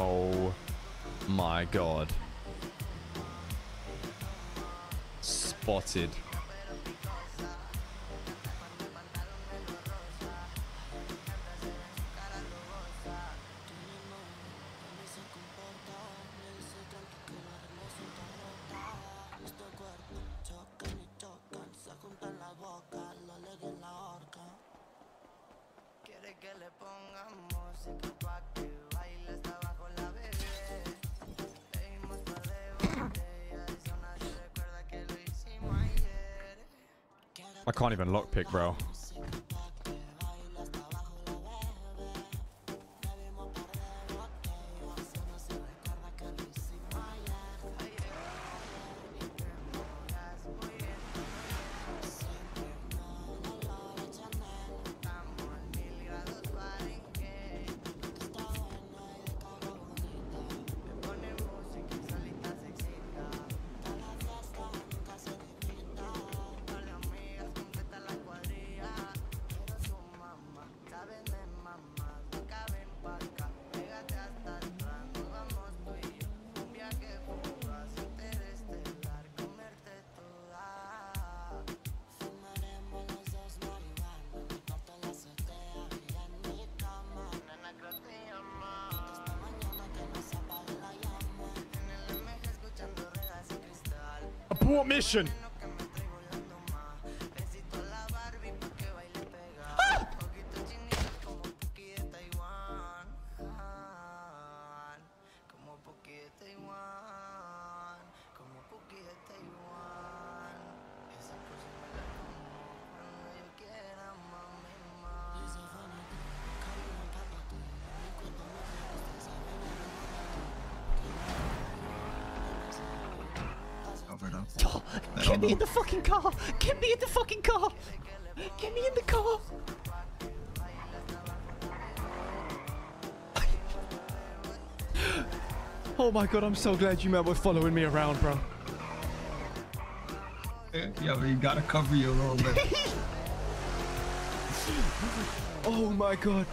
Oh my god. Spotted. I can't even lockpick, bro. Transport mission. overdose. Oh, get me in the fucking car! Get me in the fucking car! Get me in the car! oh my god, I'm so glad you men were following me around, bro. Yeah, but you gotta cover you a little bit. oh my god.